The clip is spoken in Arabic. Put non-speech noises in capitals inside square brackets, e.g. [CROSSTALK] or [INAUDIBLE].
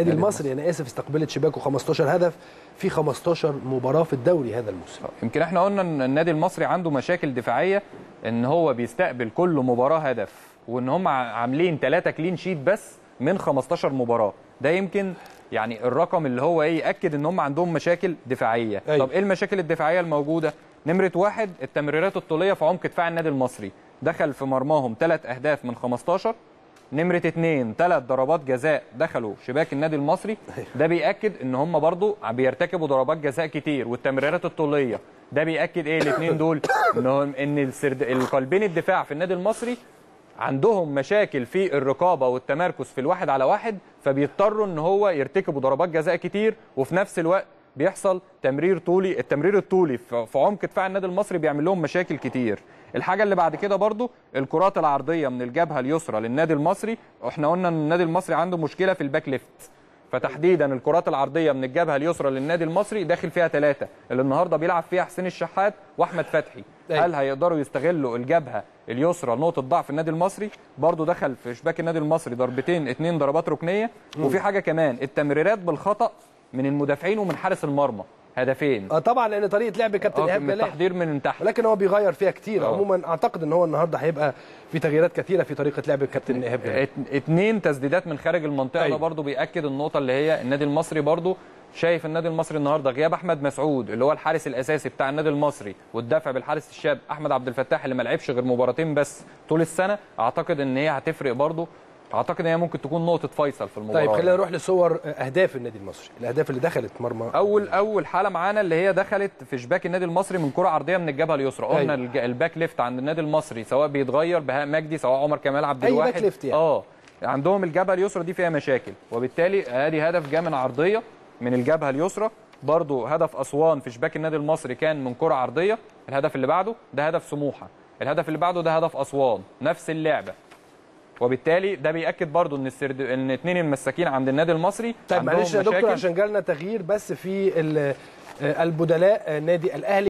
النادي المصري أنا آسف استقبلت شباكه 15 هدف في 15 مباراة في الدوري هذا الموسم. يمكن إحنا قلنا إن النادي المصري عنده مشاكل دفاعية إن هو بيستقبل كل مباراة هدف وإن هم عاملين 3 كلين شيت بس من 15 مباراة. ده يمكن يعني الرقم اللي هو إيه يأكد إن هم عندهم مشاكل دفاعية. أيوة. طب إيه المشاكل الدفاعية الموجودة؟ نمرة واحد التمريرات الطولية في عمق دفاع النادي المصري. دخل في مرماهم 3 أهداف من 15 نمرة اتنين ثلاث ضربات جزاء دخلوا شباك النادي المصري. ده بيأكد إن هم برضو بيرتكبوا ضربات جزاء كتير والتمريرات الطولية. ده بيأكد إيه الاثنين دول؟ [COUGHS] انهم إن السرد... القلبين الدفاع في النادي المصري عندهم مشاكل في الرقابة والتمركز في الواحد على واحد فبيضطروا إن هو يرتكبوا ضربات جزاء كتير وفي نفس الوقت بيحصل تمرير طولي التمرير الطولي في عمق دفاع النادي المصري بيعمل لهم مشاكل كتير. الحاجة اللي بعد كده برضو الكرات العرضية من الجبهة اليسرى للنادي المصري. إحنا قلنا إن النادي المصري عنده مشكلة في ال back left. فتحديدا الكرات العرضية من الجبهة اليسرى للنادي المصري داخل فيها ثلاثة اللي النهارده بيلعب فيها حسين الشحات وأحمد فتحي. أيوة. هل هيقدروا يستغلوا الجبهة اليسرى نقطة ضعف النادي المصري؟ برضو دخل في شباك النادي المصري ضربتين اتنين ضربات ركنية. وفي حاجة كمان التمريرات بالخطأ من المدافعين ومن حارس المرمى. هدفين. آه طبعا لأن طريقة لعب كابتن آه، إيهاب جلال التحضير من تحت. ولكن هو بيغير فيها كتير. آه. عموما أعتقد إن هو النهارده هيبقى في تغييرات كثيرة في طريقة لعب الكابتن إيهاب جلال اتنين تسديدات من خارج المنطقة. أيوة. ده برضو بيأكد النقطة اللي هي النادي المصري برضو شايف النادي المصري النهارده غياب أحمد مسعود اللي هو الحارس الأساسي بتاع النادي المصري والدافع بالحارس الشاب أحمد عبد الفتاح اللي ما لعبش غير مباراتين بس طول السنة. أعتقد إن هي هتفرق برضو أعتقد إن هي ممكن تكون نقطة فيصل في المباراة طيب خلينا نروح لصور أهداف النادي المصري الأهداف اللي دخلت مرمى. اول أول حالة معانا اللي هي دخلت في شباك النادي المصري من كرة عرضية من الجبهة اليسرى. قلنا أيوة. ال back left عند النادي المصري سواء بيتغير بهاء مجدي سواء عمر كمال عبد أي الواحد. back left يعني. آه. عندهم الجبهة اليسرى دي فيها مشاكل وبالتالي أدي هدف جاء من عرضية من الجبهة اليسرى. برضو هدف أسوان في شباك النادي المصري كان من كرة عرضية. الهدف اللي بعده ده هدف سموحة. الهدف اللي بعده ده هدف أسوان. نفس اللعبة. وبالتالي ده بيأكد برضو إن السرد... إن اتنين المساكين عند النادي المصري طيب معلش يا دكتور. عشان جالنا تغيير بس في آه، البدلاء آه، نادي الأهلي